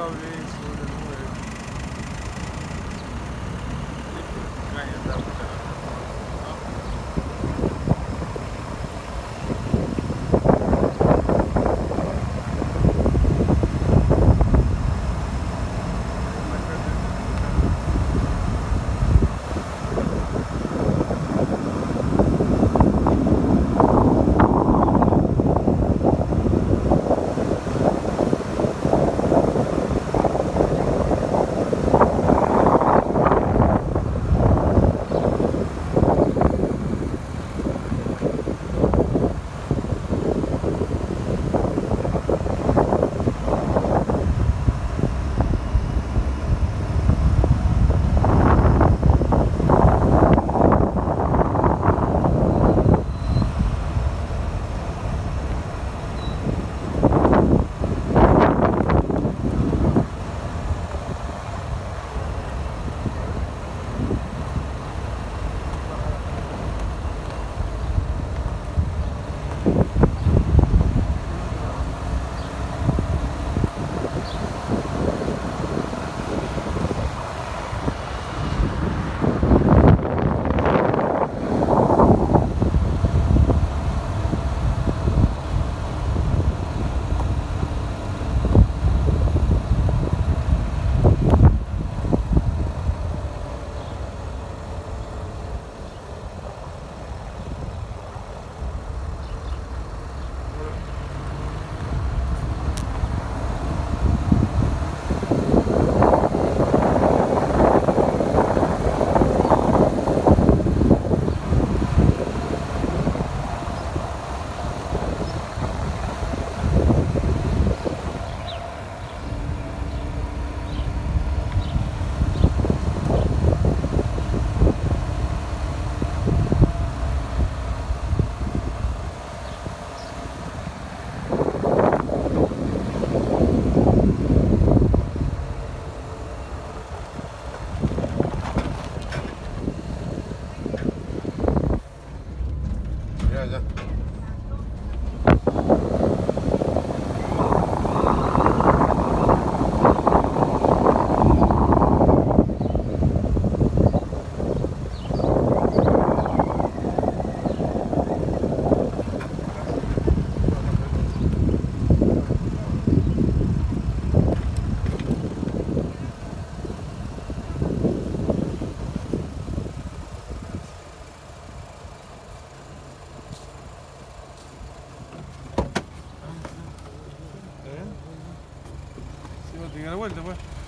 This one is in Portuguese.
talvez, foda-se. Venga, de vuelta, pues.